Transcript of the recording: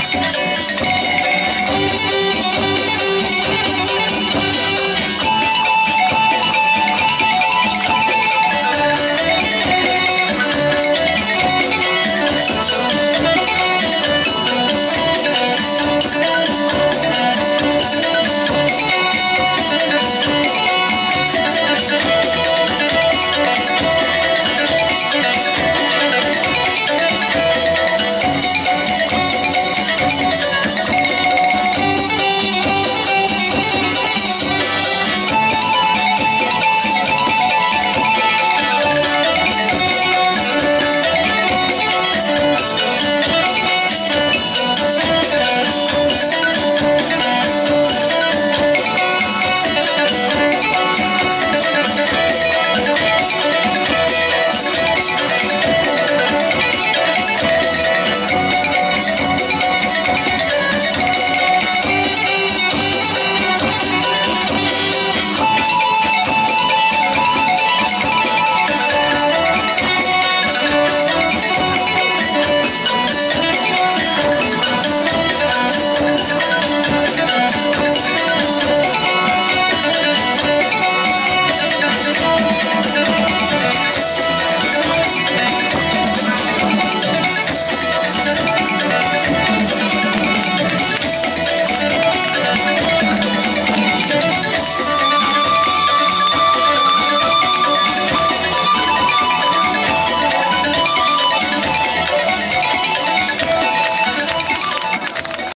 Yes, yes, yes, yes.